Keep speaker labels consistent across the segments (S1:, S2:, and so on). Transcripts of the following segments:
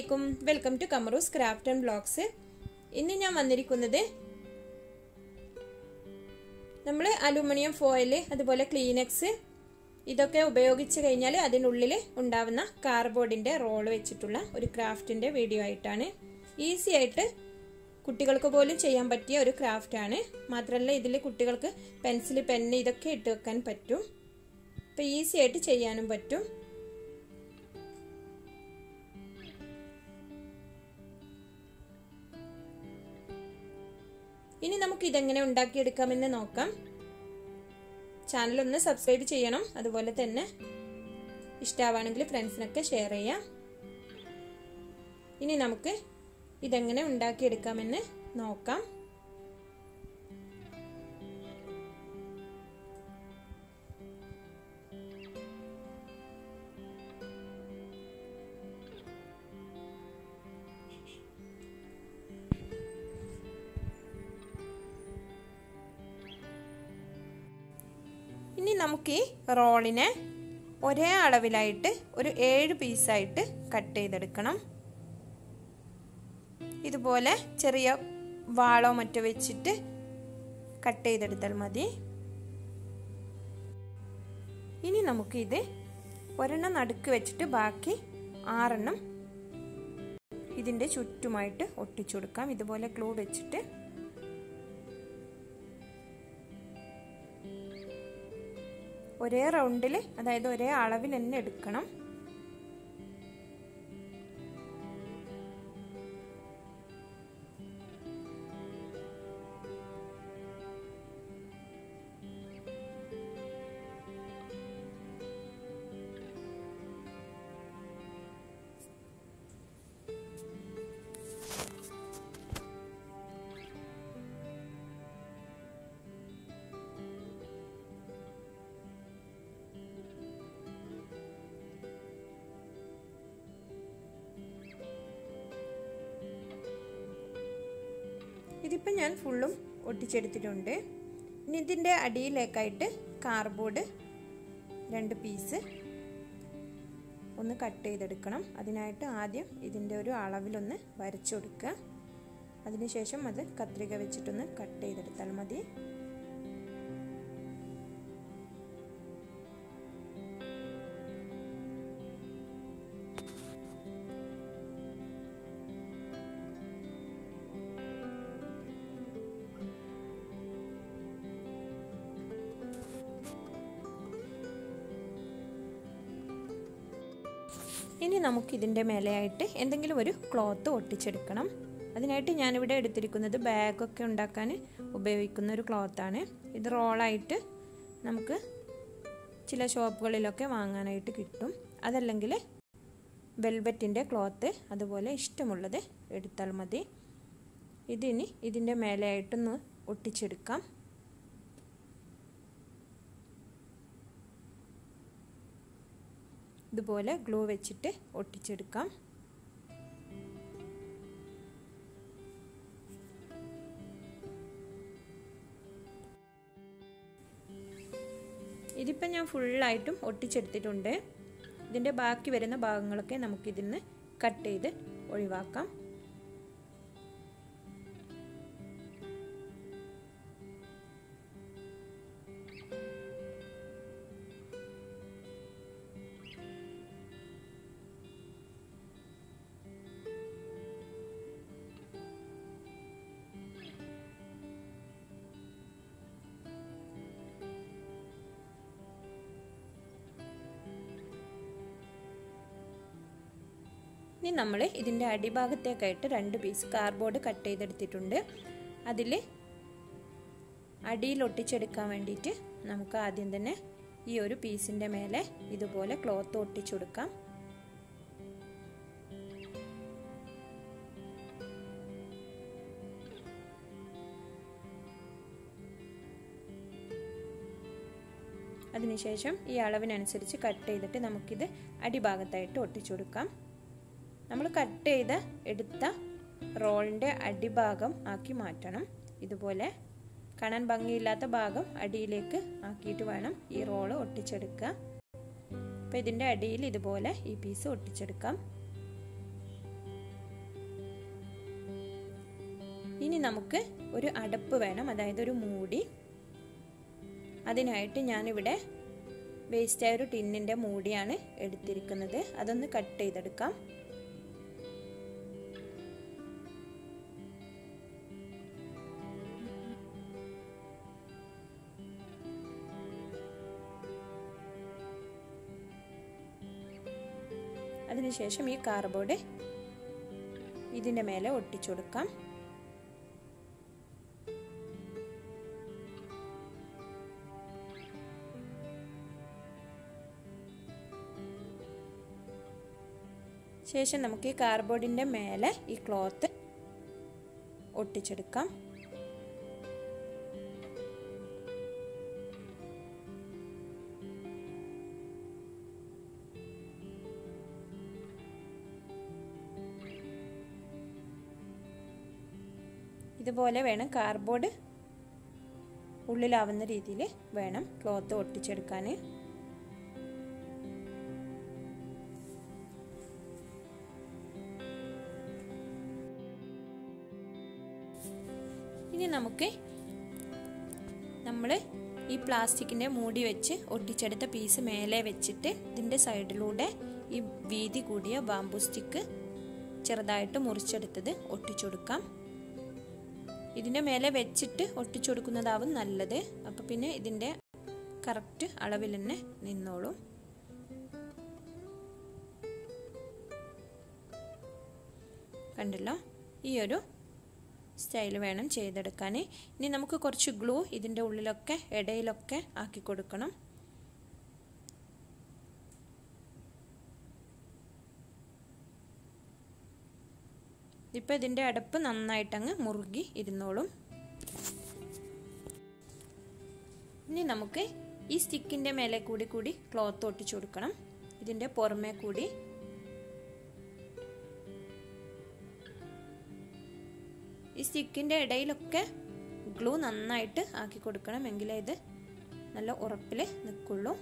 S1: അലൈക്കും welcome to Kamarus craft and blogs. ഇന്ന് ഞാൻ വന്നിരിക്കുന്നത് നമ്മൾ അലുമിനിയം ഫോയിൽ അതുപോലെ ക്ലീനക്സ് ഇതൊക്കെ ഉപയോഗിച്ച് കഴിഞ്ഞാൽ അതിനുള്ളിൽ ഉണ്ടാവുന്ന കാർബോർഡിന്റെ റോൾ വെച്ചിട്ടുള്ള ഒരു ക്രാഫ്റ്റിന്റെ വീഡിയോ ആയിട്ടാണ്. ഈസി ആയിട്ട് കുട്ടികൾക്ക് പോലും ചെയ്യാൻ പറ്റിയ ഒരു ക്രാഫ്റ്റാണ് മാത്രമല്ല ഇതിൽ കുട്ടികൾക്ക് പെൻസിൽ പെന്ന് ഇതൊക്കെ ഇട്ട് വെക്കാൻ പറ്റും. അപ്പോൾ ഈസി ആയിട്ട് ചെയ്യാനും പറ്റും. ഇനി നമുക്ക് ഇതെങ്ങനെ ഉണ്ടാക്കിയെടുക്കാമെന്ന് നോക്കാം. ചാനൽ ഒന്ന് സബ്സ്ക്രൈബ് ചെയ്യണം. അതുപോലെ തന്നെ ഇഷ്ടമാണെങ്കിൽ ഫ്രണ്ട്സിനൊക്കെ ഷെയർ ചെയ്യാം. ഇനി നമുക്ക് ഇതെങ്ങനെ ഉണ്ടാക്കിയെടുക്കാമെന്ന് നോക്കാം. നമുക്ക് ഈ റോളിനെ ഒരേ അളവിലായിട്ട് ഒരു ഏഴ് പീസായിട്ട് കട്ട് ചെയ്തെടുക്കണം. ഇതുപോലെ ചെറിയ വാളോ മറ്റോ വെച്ചിട്ട് കട്ട് ചെയ്തെടുത്താൽ മതി. ഇനി നമുക്കിത് ഒരെണ്ണം നടുക്ക് വെച്ചിട്ട് ബാക്കി ആറെണ്ണം ഇതിന്റെ ചുറ്റുമായിട്ട് ഒട്ടിച്ചു കൊടുക്കാം. ഇതുപോലെ ക്ലൂ വെച്ചിട്ട് ഒരേ റൗണ്ടിൽ അതായത് ഒരേ അളവിൽ തന്നെ എടുക്കണം. ഇതിപ്പോൾ ഞാൻ ഫുള്ളും ഒട്ടിച്ചെടുത്തിട്ടുണ്ട്. ഇനി ഇതിന്റെ അടിയിലേക്കായിട്ട് കാർബോർഡ് രണ്ട് പീസ് ഒന്ന് കട്ട് ചെയ്തെടുക്കണം. അതിനായിട്ട് ആദ്യം ഇതിന്റെ ഒരു അളവിലൊന്ന് വരച്ചു കൊടുക്കുക അതിനുശേഷം അത് കത്രിക വെച്ചിട്ടൊന്ന് കട്ട് ചെയ്തെടുത്താൽ മതി. ഇനി നമുക്കിതിന്റെ മേലെയായിട്ട് എന്തെങ്കിലും ഒരു ക്ലോത്ത് ഒട്ടിച്ചെടുക്കണം. അതിനായിട്ട് ഞാനിവിടെ എടുത്തിരിക്കുന്നത് ബാഗൊക്കെ ഉണ്ടാക്കാൻ ഉപയോഗിക്കുന്ന ഒരു ക്ലോത്താണ് ഇത് റോളായിട്ട് നമുക്ക് ചില ഷോപ്പുകളിലൊക്കെ വാങ്ങാനായിട്ട് കിട്ടും. അതല്ലെങ്കിൽ വെൽവെറ്റിന്റെ ക്ലോത്ത് അതുപോലെ ഇഷ്ടമുള്ളത് എടുത്താൽ മതി. ഇതിനി ഇതിന്റെ മേലെയായിട്ടൊന്ന് ഒട്ടിച്ചെടുക്കാം. ഇതുപോലെ ഗ്ലൂ വെച്ചിട്ട് ഒട്ടിച്ചെടുക്കാം. ഇതിപ്പം ഞാൻ ഫുള്ളായിട്ടും ഒട്ടിച്ചെടുത്തിട്ടുണ്ട്. ഇതിന്റെ ബാക്കി വരുന്ന ഭാഗങ്ങളൊക്കെ നമുക്കിതിൽ നിന്ന് കട്ട് ചെയ്ത് ഒഴിവാക്കാം. ഇനി നമ്മൾ ഇതിന്റെ അടിഭാഗത്തേക്കായിട്ട് രണ്ട് പീസ് കാർഡ്ബോർഡ് കട്ട് ചെയ്തെടുത്തിട്ടുണ്ട്. അതിൽ അടിയിൽ ഒട്ടിച്ചെടുക്കാൻ വേണ്ടിയിട്ട് നമുക്ക് ആദ്യം തന്നെ ഈ ഒരു പീസിന്റെ മേലെ ഇതുപോലെ ക്ലോത്ത് ഒട്ടിച്ചെടുക്കാം അതിനുശേഷം ഈ അളവിനനുസരിച്ച് കട്ട് ചെയ്തിട്ട് നമുക്കിത് അടിഭാഗത്തായിട്ട് ഒട്ടിച്ചു കൊടുക്കാം. നമ്മൾ കട്ട് ചെയ്ത് എടുത്ത റോളിന്റെ അടിഭാഗം ആക്കി മാറ്റണം. ഇതുപോലെ കാണാൻ ഭംഗിയില്ലാത്ത ഭാഗം അടിയിലേക്ക് ആക്കിയിട്ട് വേണം ഈ റോൾ ഒട്ടിച്ചെടുക്കുക. അപ്പം ഇതിന്റെ അടിയിൽ ഇതുപോലെ ഈ പീസ് ഒട്ടിച്ചെടുക്കാം. ഇനി നമുക്ക് ഒരു അടപ്പ് വേണം അതായത് ഒരു മൂടി. അതിനായിട്ട് ഞാനിവിടെ വേസ്റ്റായ ഒരു ടിന്നിന്റെ മൂടിയാണ് എടുത്തിരിക്കുന്നത്. അതൊന്ന് കട്ട് ചെയ്തെടുക്കാം. അതിനുശേഷം ഈ കാർബോർഡ് ഇതിന്റെ മേലെ ഒട്ടിച്ചു കൊടുക്കാം. ശേഷം നമുക്ക് ഈ കാർബോർഡിന്റെ മേലെ ഈ ക്ലോത്ത് ഒട്ടിച്ചെടുക്കാം. ഇതുപോലെ വേണം കാർബോർഡ് ഉള്ളിലാവുന്ന രീതിയിൽ വേണം ക്ലോത്ത് ഒട്ടിച്ചെടുക്കാൻ. ഇനി നമുക്ക് നമ്മൾ ഈ പ്ലാസ്റ്റിക്കിന്റെ മൂടി വെച്ച് ഒട്ടിച്ചെടുത്ത പീസ് മേലെ വെച്ചിട്ട് ഇതിന്റെ സൈഡിലൂടെ ഈ വീതി കൂടിയ ബാമ്പു സ്റ്റിക്ക് ചെറുതായിട്ട് മുറിച്ചെടുത്തത് ഒട്ടിച്ചു കൊടുക്കാം ഇതിന്റെ മേലെ വെച്ചിട്ട് ഒട്ടിച്ചു കൊടുക്കുന്നതാവും നല്ലത്. അപ്പോൾ പിന്നെ ഇതിന്റെ കറക്റ്റ് അളവിൽ തന്നെ നിന്നോളും. കണ്ടല്ലോ? ഈ ഒരു സ്റ്റൈൽ വേണം ചെയ്തെടുക്കാൻ ഇനി നമുക്ക് കുറച്ച് ഗ്ലൂ ഇതിന്റെ ഉള്ളിലൊക്കെ ഇടയിലൊക്കെ ആക്കി കൊടുക്കണം. ഇപ്പം ഇതിന്റെ അടപ്പ് നന്നായിട്ടങ്ങ് മുറുകി ഇരുന്നോളും. ഇനി നമുക്ക് ഈ സ്റ്റിക്കിന്റെ മേലെ കൂടി കൂടി ക്ലോത്ത് ഒട്ടിച്ചു കൊടുക്കണം. ഇതിന്റെ പുറമേ കൂടി. ഈ സ്റ്റിക്കിന്റെ ഇടയിലൊക്കെ ഗ്ലൂ നന്നായിട്ട് ആക്കി കൊടുക്കണം എങ്കിലേ ഇത് നല്ല ഉറപ്പിൽ നിൽക്കുള്ളൂ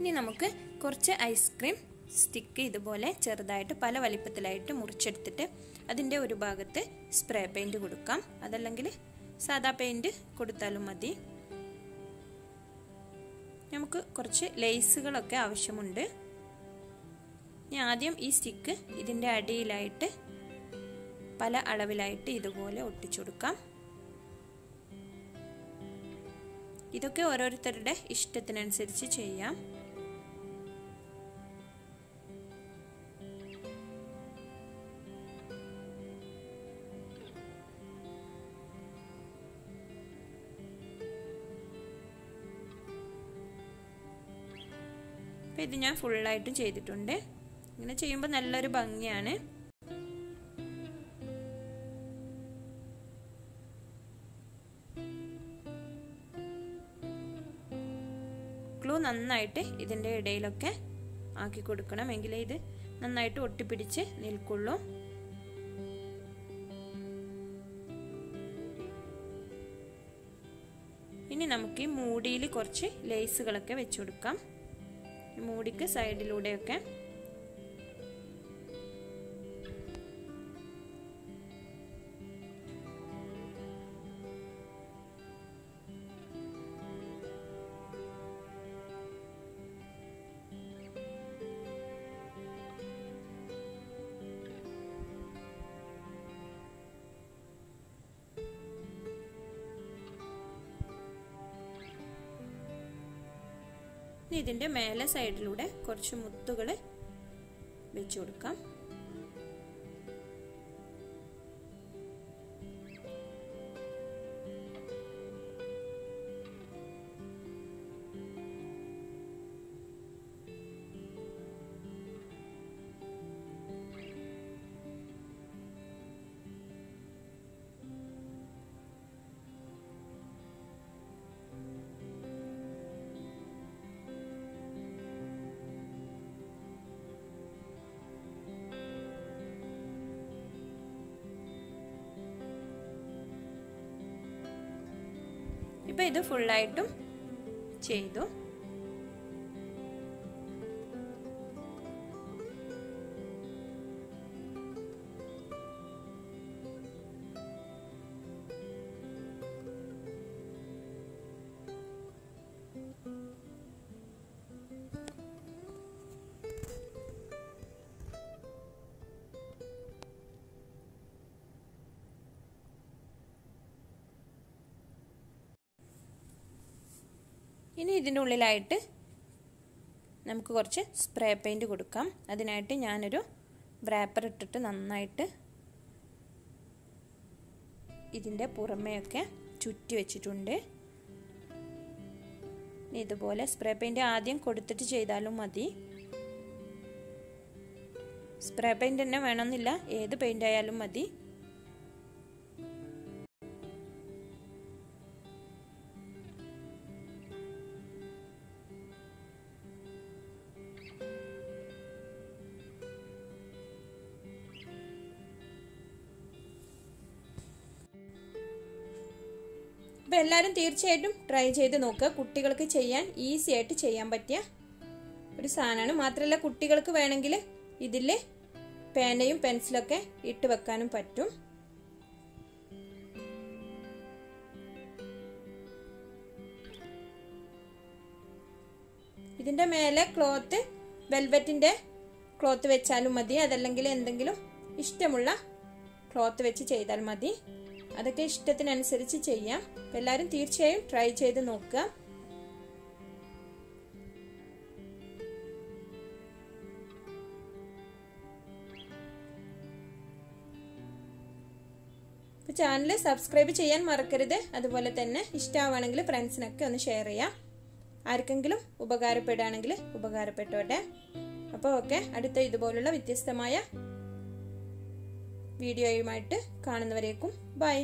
S1: ഇനി നമുക്ക് കുറച്ച് ഐസ്ക്രീം സ്റ്റിക്ക് ഇതുപോലെ ചെറുതായിട്ട് പല വലിപ്പത്തിലായിട്ട് മുറിച്ചെടുത്തിട്ട് അതിന്റെ ഒരു ഭാഗത്ത് സ്പ്രേ പെയിന്റ് കൊടുക്കാം. അതല്ലെങ്കിൽ സാദാ പെയിന്റ് കൊടുത്താലും മതി. നമുക്ക് കുറച്ച് ലേസുകളൊക്കെ ആവശ്യമുണ്ട്. ഞാൻ ആദ്യം ഈ സ്റ്റിക്ക് ഇതിന്റെ അടിയിലായിട്ട് പല അളവിലായിട്ട് ഇതുപോലെ ഒട്ടിച്ചു കൊടുക്കാം. ഇതൊക്കെ ഓരോരുത്തരുടെ ഇഷ്ടത്തിനനുസരിച്ച് ചെയ്യാം. അപ്പം ഇത് ഞാൻ ഫുള്ളായിട്ടും ചെയ്തിട്ടുണ്ട്. ഇങ്ങനെ ചെയ്യുമ്പോൾ നല്ലൊരു ഭംഗിയാണ്. ഗ്ലൂ നന്നായിട്ട് ഇതിന്റെ ഇടയിലൊക്കെ ആക്കി കൊടുക്കണം എങ്കിലേ ഇത് നന്നായിട്ട് ഒട്ടിപ്പിടിച്ച് നിൽക്കുള്ളൂ. ഇനി നമുക്ക് ഈ മൂടിയിൽ കുറച്ച് ലേസുകളൊക്കെ വെച്ചു കൊടുക്കാം. മൂടിക്ക് സൈഡിലൂടെയൊക്കെ ഇനി ഇതിന്റെ മേലെ സൈഡിലൂടെ കുറച്ച് മുത്തുകൾ വെച്ചു കൊടുക്കാം. ഇപ്പം ഇത് ഫുള്ളായിട്ടും ചെയ്തു. ഇനി ഇതിന്റെ ഉള്ളിലായിട്ട് നമുക്ക് കുറച്ച് സ്പ്രേ പെയിന്റ് കൊടുക്കാം. അതിനായിട്ട് ഞാനൊരു വ്രാപ്പർ ഇട്ടിട്ട് നന്നായിട്ട് ഇതിന്റെ പുറമേയൊക്കെ ചുറ്റി വെച്ചിട്ടുണ്ട്. ഇതുപോലെ സ്പ്രേ പെയിന്റ് ആദ്യം കൊടുത്തിട്ട് ചെയ്താലും മതി. സ്പ്രേ പെയിന്റ് തന്നെ വേണമെന്നില്ല. ഏത് പെയിന്റ് ആയാലും മതി. അപ്പോൾ എല്ലാവരും തീർച്ചയായിട്ടും ട്രൈ ചെയ്ത് നോക്കുക കുട്ടികൾക്ക് ചെയ്യാൻ ഈസി ആയിട്ട് ചെയ്യാൻ പറ്റിയ ഒരു സാധനമാണ്. മാത്രമല്ല കുട്ടികൾക്ക് വേണമെങ്കിൽ ഇതിൽ പേനയും പെൻസിലൊക്കെ ഇട്ട് വെക്കാനും പറ്റും. ഇതിന്റെ മേലെ ക്ലോത്ത് വെൽവെറ്റിന്റെ ക്ലോത്ത് വെച്ചാലും മതി. അതല്ലെങ്കിൽ എന്തെങ്കിലും ഇഷ്ടമുള്ള ക്ലോത്ത് വെച്ച് ചെയ്താൽ മതി. അതൊക്കെ ഇഷ്ടത്തിനനുസരിച്ച് ചെയ്യാം. എല്ലാവരും തീർച്ചയായും ട്രൈ ചെയ്ത് നോക്കുക. ചാനൽ സബ്സ്ക്രൈബ് ചെയ്യാൻ മറക്കരുത്. അതുപോലെ തന്നെ ഇഷ്ടമാവാണെങ്കിൽ ഫ്രണ്ട്സിനൊക്കെ ഒന്ന് ഷെയർ ചെയ്യാം. ആർക്കെങ്കിലും ഉപകാരപ്പെടുകയാണെങ്കിൽ ഉപകാരപ്പെട്ടോട്ടെ. അപ്പോൾ ഓക്കെ അടുത്ത ഇതുപോലുള്ള വ്യത്യസ്തമായ വീഡിയോയുമായിട്ട് കാണുന്നവരേക്കും ബൈ.